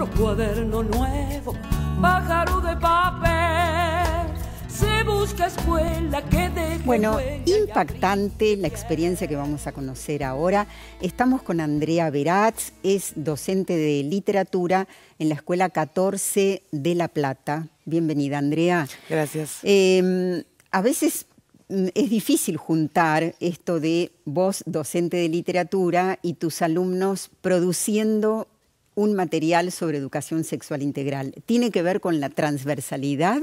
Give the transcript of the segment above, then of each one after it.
compro cuaderno nuevo, pájaro de papel. Se busca escuela que deje Bueno, impactante la experiencia que vamos a conocer ahora. Estamos con Andrea Veratz, es docente de literatura en la Escuela 14 de La Plata. Bienvenida, Andrea. Gracias. Eh, a veces mm, es difícil juntar esto de vos, docente de literatura, y tus alumnos produciendo un material sobre educación sexual integral. ¿Tiene que ver con la transversalidad?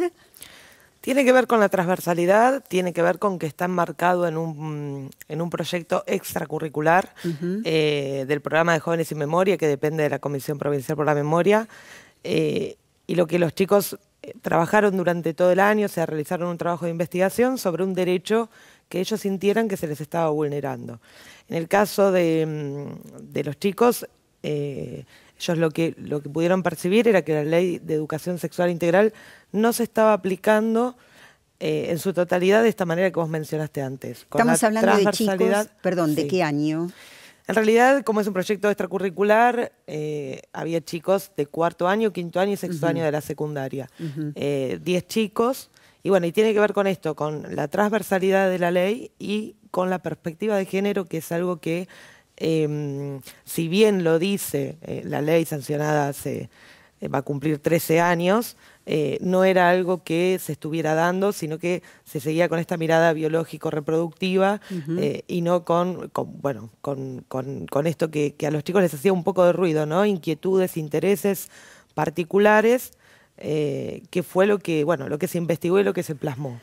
Tiene que ver con la transversalidad, tiene que ver con que está enmarcado en un, en un proyecto extracurricular eh, del programa de Jóvenes sin Memoria, que depende de la Comisión Provincial por la Memoria. eh, y lo que los chicos eh, trabajaron durante todo el año, o sea, realizaron un trabajo de investigación sobre un derecho que ellos sintieran que se les estaba vulnerando. En el caso de, mm, de los chicos, eh, ellos lo que, lo que pudieron percibir era que la ley de educación sexual integral no se estaba aplicando eh, en su totalidad de esta manera que vos mencionaste antes. con Estamos la hablando de chicos, perdón, ¿de Sí. qué año? En realidad, como es un proyecto extracurricular, eh, había chicos de cuarto año, quinto año y sexto año de la secundaria. Eh, Diez chicos. Y bueno, y tiene que ver con esto, con la transversalidad de la ley y con la perspectiva de género, que es algo que, eh, si bien lo dice eh, la ley sancionada hace, eh, va a cumplir 13 años, eh, no era algo que se estuviera dando, sino que se seguía con esta mirada biológico-reproductiva y no con, con, bueno, con, con- con esto que, que a los chicos les hacía un poco de ruido, ¿no? Inquietudes, intereses particulares, que fue lo que, bueno, lo que se investigó y lo que se plasmó.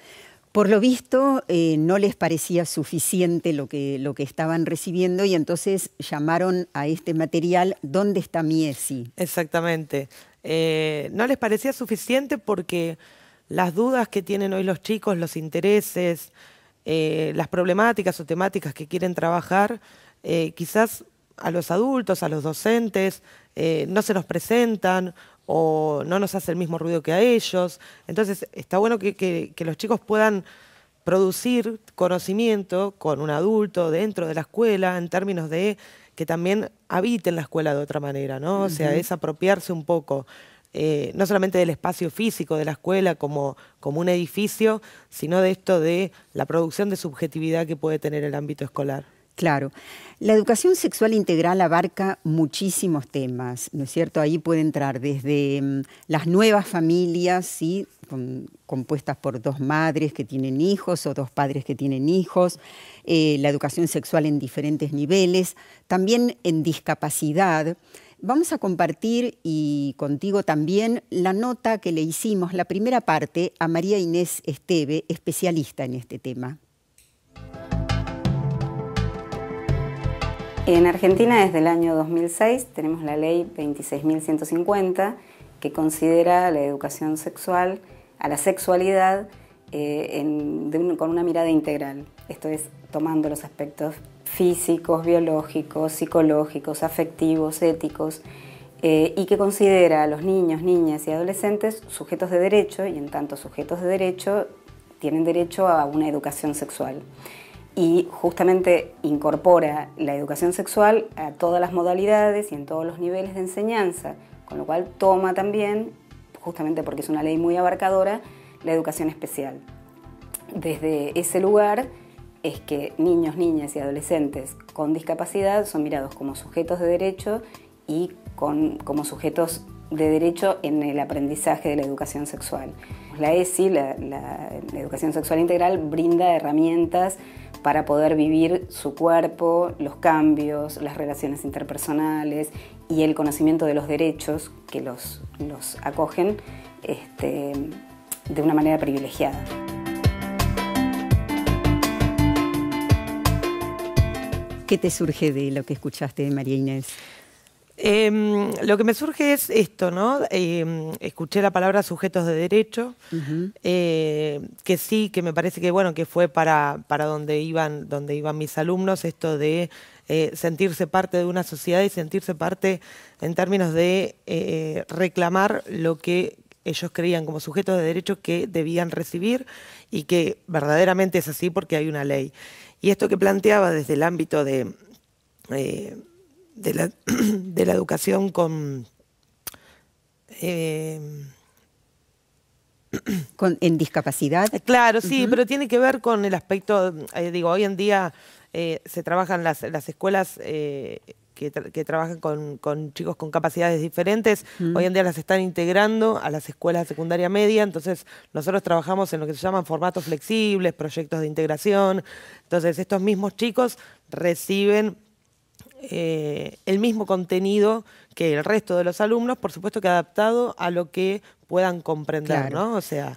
Por lo visto, eh, no les parecía suficiente lo que, lo que estaban recibiendo y entonces llamaron a este material ¿Dónde está mi ESI? Exactamente. Eh, no les parecía suficiente porque las dudas que tienen hoy los chicos, los intereses, eh, las problemáticas o temáticas que quieren trabajar, quizás a los adultos, a los docentes, no se nos presentan o no nos hace el mismo ruido que a ellos. Entonces, está bueno que, que- que los chicos puedan producir conocimiento con un adulto dentro de la escuela en términos de que también habiten la escuela de otra manera, ¿no? O sea, es apropiarse un poco, eh, no solamente del espacio físico de la escuela como, como un edificio, sino de esto de la producción de subjetividad que puede tener el ámbito escolar. Claro, la educación sexual integral abarca muchísimos temas, ¿no es cierto? Ahí puede entrar desde mm, las nuevas familias, ¿sí? Compuestas por dos madres que tienen hijos o dos padres que tienen hijos, eh, la educación sexual en diferentes niveles, también en discapacidad. Vamos a compartir y contigo también la nota que le hicimos, la primera parte, a María Inés Esteve, especialista en este tema. En Argentina desde el año 2006 tenemos la ley 26.150 que considera la educación sexual, a la sexualidad eh, con una mirada integral. Esto es tomando los aspectos físicos, biológicos, psicológicos, afectivos, éticos, eh, y que considera a los niños, niñas y adolescentes sujetos de derecho y en tanto sujetos de derecho tienen derecho a una educación sexual y justamente incorpora la educación sexual a todas las modalidades y en todos los niveles de enseñanza, con lo cual toma también, justamente porque es una ley muy abarcadora, la educación especial. Desde ese lugar es que niños, niñas y adolescentes con discapacidad son mirados como sujetos de derecho y con- como sujetos de derecho en el aprendizaje de la educación sexual. La ESI, la, la- educación sexual integral, brinda herramientas para poder vivir su cuerpo, los cambios, las relaciones interpersonales y el conocimiento de los derechos que los, los acogen este, de una manera privilegiada. ¿Qué te surge de lo que escuchaste de María Inés? Em, lo que me surge es esto, ¿no? Em, escuché la palabra sujetos de derecho, eh, que sí, que me parece que bueno, que fue para, para donde iban, donde iban mis alumnos, esto de eh, sentirse parte de una sociedad y sentirse parte en términos de eh, reclamar lo que ellos creían como sujetos de derecho que debían recibir y que verdaderamente es así porque hay una ley. Y esto que planteaba desde el ámbito de, de, la, de la educación con, Eh, ¿En discapacidad? Claro, sí, pero tiene que ver con el aspecto, digo, hoy en día se trabajan las, las escuelas que, trabajan con, chicos con capacidades diferentes, hoy en día las están integrando a las escuelas de secundaria media, entonces nosotros trabajamos en lo que se llaman formatos flexibles, proyectos de integración, entonces estos mismos chicos reciben eh, el mismo contenido que el resto de los alumnos, por supuesto que adaptado a lo que puedan comprender, ¿no? O sea,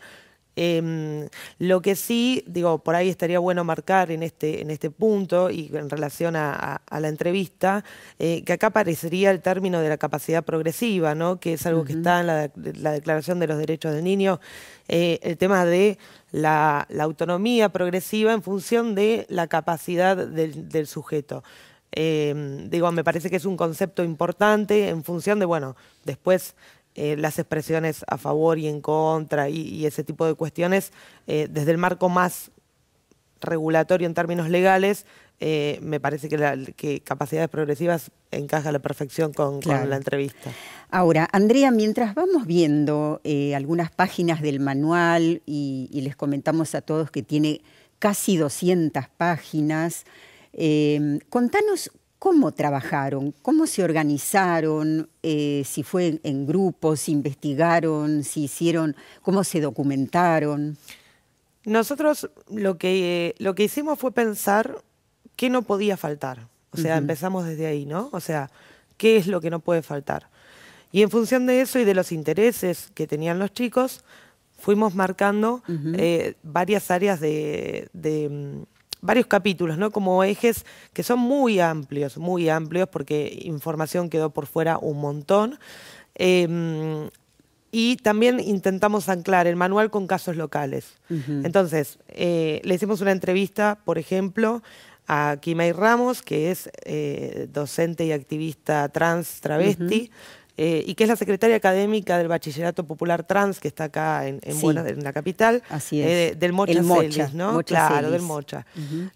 Em, lo que sí, digo, por ahí estaría bueno marcar en este, en este punto y en relación a, la entrevista, eh, que acá aparecería el término de la capacidad progresiva, ¿no? que es algo que está en la, Declaración de los Derechos del Niño, eh, el tema de la, autonomía progresiva en función de la capacidad del, sujeto. Em, digo, me parece que es un concepto importante en función de, bueno, después eh, las expresiones a favor y en contra y, ese tipo de cuestiones, eh, desde el marco más regulatorio en términos legales, eh, me parece que, capacidades progresivas encaja a la perfección con, la entrevista. Ahora, Andrea, mientras vamos viendo algunas páginas del manual y, les comentamos a todos que tiene casi 200 páginas, contanos ¿Cómo trabajaron? ¿Cómo se organizaron? Eh, si fue en grupos, si investigaron, si hicieron, cómo se documentaron. Nosotros lo que, lo que hicimos fue pensar qué no podía faltar. O sea, empezamos desde ahí, ¿no? O sea, qué es lo que no puede faltar. Y en función de eso y de los intereses que tenían los chicos, fuimos marcando eh, varias áreas de, varios capítulos, ¿no? Como ejes que son muy amplios, muy amplios, porque información quedó por fuera un montón. Em, y también intentamos anclar el manual con casos locales. Entonces, eh, le hicimos una entrevista, por ejemplo, a Kimay Ramos, que es eh, docente y activista trans travesti, eh, y que es la secretaria académica del Bachillerato Popular Trans, que está acá en, en, la capital, Así es. Eh, del Mocha, Celis, ¿no? claro, del Mocha.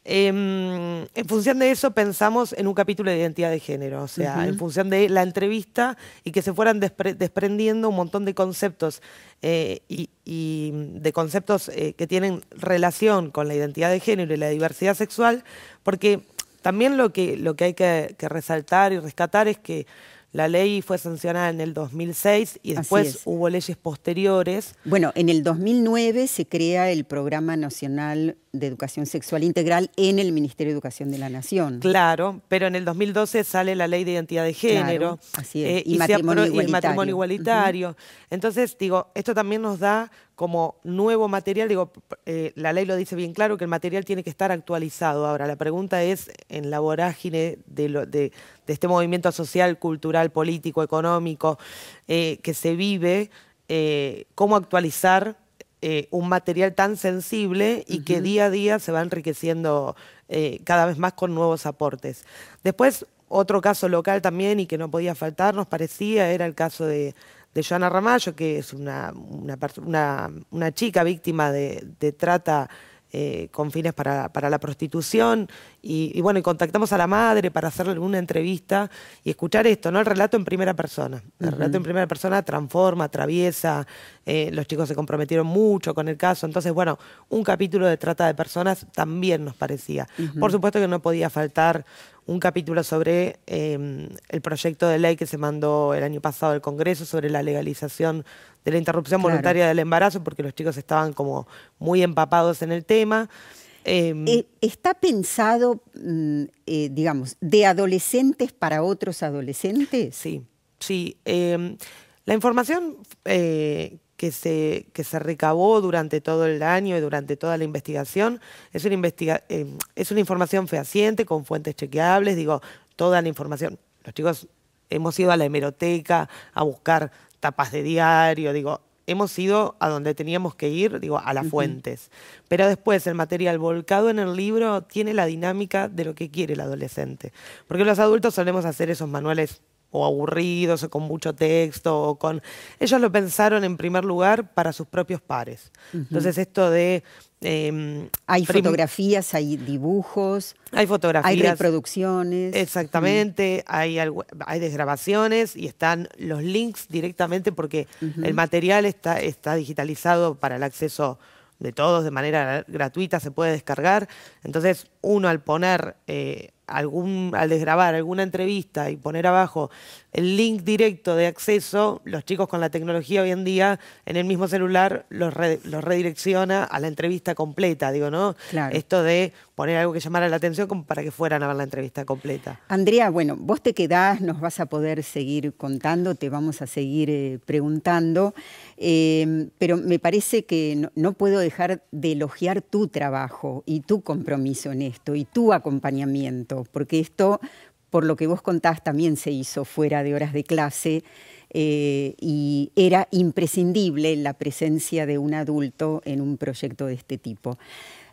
Em, en función de eso pensamos en un capítulo de identidad de género, o sea, en función de la entrevista y que se fueran desprendiendo un montón de conceptos eh, y, de conceptos que tienen relación con la identidad de género y la diversidad sexual, porque también lo que, lo que hay que resaltar y rescatar es que la ley fue sancionada en el 2006 y después hubo leyes posteriores. Bueno, en el 2009 se crea el Programa Nacional de Educación Sexual Integral en el Ministerio de Educación de la Nación. Claro, pero en el 2012 sale la Ley de Identidad de Género. así es. Eh, y, matrimonio igualitario. Entonces, digo, esto también nos da como nuevo material, digo, eh, la ley lo dice bien claro, que el material tiene que estar actualizado. Ahora, la pregunta es, en la vorágine de, lo, de, este movimiento social, cultural, político, económico eh, que se vive, cómo actualizar un material tan sensible y que día a día se va enriqueciendo cada vez más con nuevos aportes. Después, otro caso local también y que no podía faltar, nos parecía, era el caso de de Joana Ramallo, que es una, una, una, chica víctima de, de trata eh, con fines para, para la prostitución. Y, bueno, y contactamos a la madre para hacerle una entrevista y escuchar esto, ¿no? El relato en primera persona. El relato en primera persona transforma, atraviesa, eh, los chicos se comprometieron mucho con el caso. Entonces, bueno, un capítulo de trata de personas también nos parecía. Por supuesto que no podía faltar un capítulo sobre em, el proyecto de ley que se mandó el año pasado al Congreso sobre la legalización de la interrupción voluntaria del embarazo, porque los chicos estaban como muy empapados en el tema. Em, eh, ¿Está pensado, mm, eh, digamos, de adolescentes para otros adolescentes? Sí, sí. Em, la información eh, que se, que se recabó durante todo el año y durante toda la investigación. Es una, investiga eh, es una información fehaciente, con fuentes chequeables, digo, toda la información. Los chicos hemos ido a la hemeroteca a buscar tapas de diario, digo, hemos ido a donde teníamos que ir, digo, a las fuentes. Pero después el material volcado en el libro tiene la dinámica de lo que quiere el adolescente. Porque los adultos solemos hacer esos manuales o aburridos o con mucho texto o con ellos lo pensaron en primer lugar para sus propios pares. Entonces esto de em, hay fotografías hay dibujos hay fotografías. hay reproducciones. Exactamente hay hay desgrabaciones y están los links directamente porque el material está está digitalizado para el acceso de todos de manera gratuita se puede descargar. Entonces uno al poner eh, algún, al desgrabar alguna entrevista y poner abajo el link directo de acceso, los chicos con la tecnología hoy en día en el mismo celular los, redirecciona a la entrevista completa, digo, ¿no? Esto de poner algo que llamara la atención como para que fueran a ver la entrevista completa. Andrea, bueno, vos te quedás, nos vas a poder seguir contando, te vamos a seguir eh, preguntando, eh, pero me parece que no puedo dejar de elogiar tu trabajo y tu compromiso en esto y tu acompañamiento porque esto, por lo que vos contás, también se hizo fuera de horas de clase eh, y era imprescindible la presencia de un adulto en un proyecto de este tipo.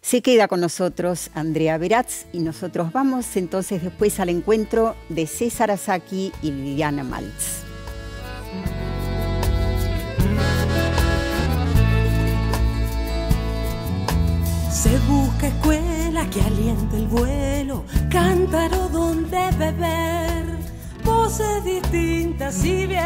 Se queda con nosotros Andrea Beratz y nosotros vamos entonces después al encuentro de César Asaki y Liliana Maltz. Se busca escuela que aliente el vuelo, cántaro donde beber, voces distintas y bien.